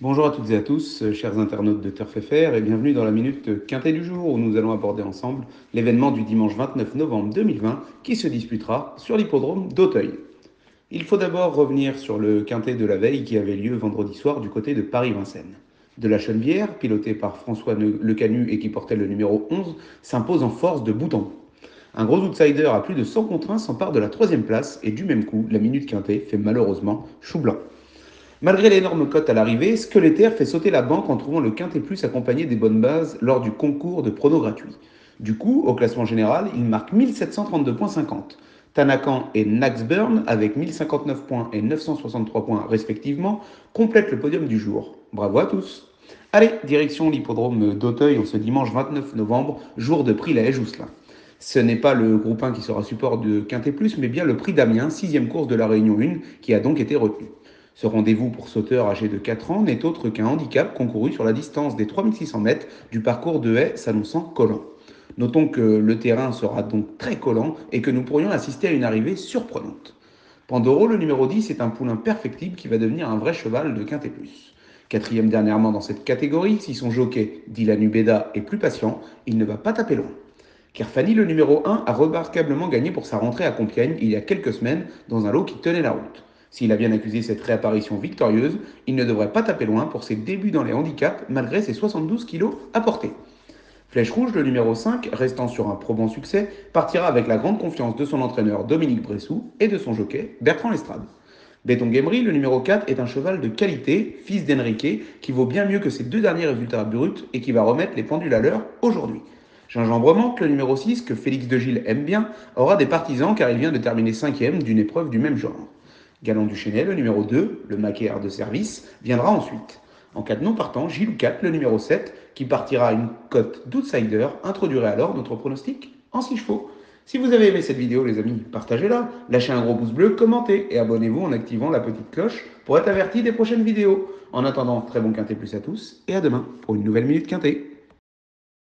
Bonjour à toutes et à tous, euh, chers internautes de Turf et bienvenue dans la minute quintée du jour où nous allons aborder ensemble l'événement du dimanche 29 novembre 2020 qui se disputera sur l'hippodrome d'Auteuil. Il faut d'abord revenir sur le quintet de la veille qui avait lieu vendredi soir du côté de Paris-Vincennes. De la Chenevière, piloté par François Lecanu et qui portait le numéro 11, s'impose en force de bout en bout. Un gros outsider à plus de 100 contre 1 s'empare de la troisième place et du même coup, la minute quintée fait malheureusement chou blanc. Malgré l'énorme cote à l'arrivée, Skelétaire fait sauter la banque en trouvant le Quintet Plus accompagné des bonnes bases lors du concours de pronos gratuit. Du coup, au classement général, il marque 1732,50 points. Tanakan et Naxburn, avec 1059 points et 963 points respectivement, complètent le podium du jour. Bravo à tous Allez, direction l'hippodrome d'Auteuil en ce dimanche 29 novembre, jour de prix la Jousselin. Ce n'est pas le groupe 1 qui sera support de Quintet Plus, mais bien le prix Damien, sixième course de la Réunion 1, qui a donc été retenu. Ce rendez-vous pour sauteurs âgés de 4 ans n'est autre qu'un handicap concouru sur la distance des 3600 mètres du parcours de haie s'annonçant collant. Notons que le terrain sera donc très collant et que nous pourrions assister à une arrivée surprenante. Pandoro, le numéro 10, est un poulain perfectible qui va devenir un vrai cheval de Quintet Plus. Quatrième dernièrement dans cette catégorie, si son jockey, Dylan Ubeda, est plus patient, il ne va pas taper loin. Kerfani, le numéro 1, a remarquablement gagné pour sa rentrée à Compiègne il y a quelques semaines dans un lot qui tenait la route. S'il a bien accusé cette réapparition victorieuse, il ne devrait pas taper loin pour ses débuts dans les handicaps malgré ses 72 kilos apportés. Flèche Rouge, le numéro 5, restant sur un probant succès, partira avec la grande confiance de son entraîneur Dominique Bressou et de son jockey Bertrand Lestrade. Béton Gamery, le numéro 4, est un cheval de qualité, fils d'Enrique, qui vaut bien mieux que ses deux derniers résultats bruts et qui va remettre les pendules à l'heure aujourd'hui. Gingembre le numéro 6, que Félix de Gilles aime bien, aura des partisans car il vient de terminer cinquième d'une épreuve du même genre. Galant du Chénet, le numéro 2, le maquilleur de service, viendra ensuite. En cas de non partant, Gilles 4, le numéro 7, qui partira à une cote d'outsider, introduirait alors notre pronostic en 6 chevaux. Si vous avez aimé cette vidéo, les amis, partagez-la, lâchez un gros pouce bleu, commentez et abonnez-vous en activant la petite cloche pour être averti des prochaines vidéos. En attendant, très bon quintet plus à tous et à demain pour une nouvelle Minute Quintet.